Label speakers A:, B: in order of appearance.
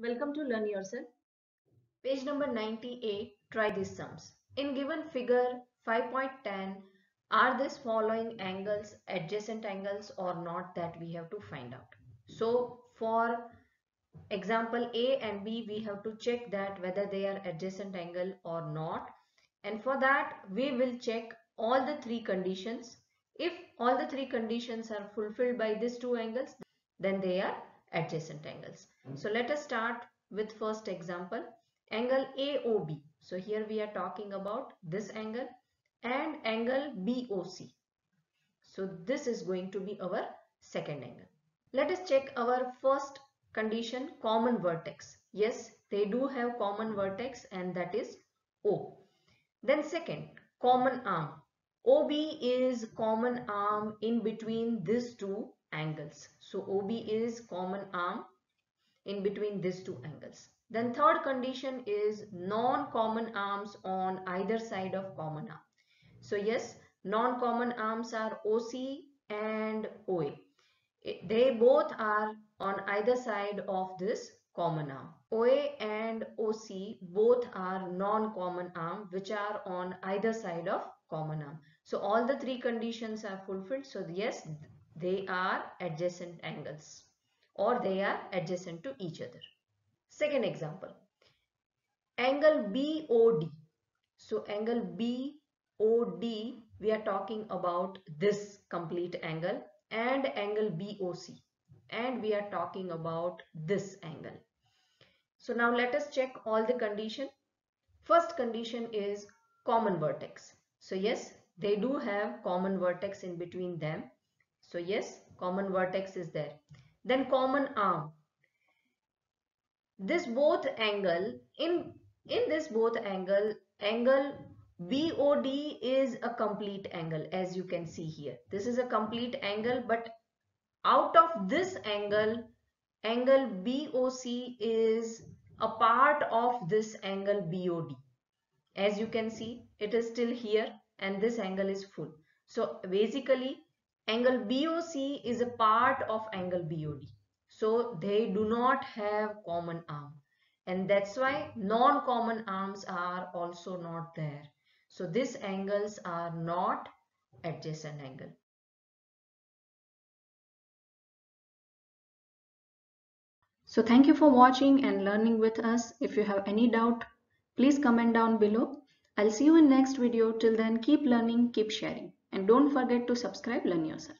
A: Welcome to Learn Yourself. Page number 98. Try these sums. In given figure 5.10, are these following angles adjacent angles or not that we have to find out. So for example A and B, we have to check that whether they are adjacent angle or not. And for that, we will check all the three conditions. If all the three conditions are fulfilled by these two angles, then they are adjacent angles. Hmm. So let us start with first example angle AOB. So here we are talking about this angle and angle BOC. So this is going to be our second angle. Let us check our first condition common vertex. Yes, they do have common vertex and that is O. Then second common arm. OB is common arm in between these two angles. So OB is common arm in between these two angles. Then third condition is non-common arms on either side of common arm. So yes, non-common arms are OC and OA. Eh, they both are on either side of this common arm. OA and OC both are non-common arm which are on either side of common arm. So all the three conditions are fulfilled. So yes, they are adjacent angles or they are adjacent to each other. Second example, angle BOD. So angle BOD, we are talking about this complete angle and angle BOC and we are talking about this angle. So now let us check all the condition. First condition is common vertex. So yes, they do have common vertex in between them so yes, common vertex is there. Then common arm. This both angle, in, in this both angle, angle BOD is a complete angle as you can see here. This is a complete angle but out of this angle, angle BOC is a part of this angle BOD. As you can see, it is still here and this angle is full. So basically Angle BOC is a part of angle BOD. So they do not have common arm. And that's why non-common arms are also not there. So these angles are not adjacent angle. So thank you for watching and learning with us. If you have any doubt, please comment down below. I'll see you in next video. Till then, keep learning, keep sharing. And don't forget to subscribe Learn Yourself.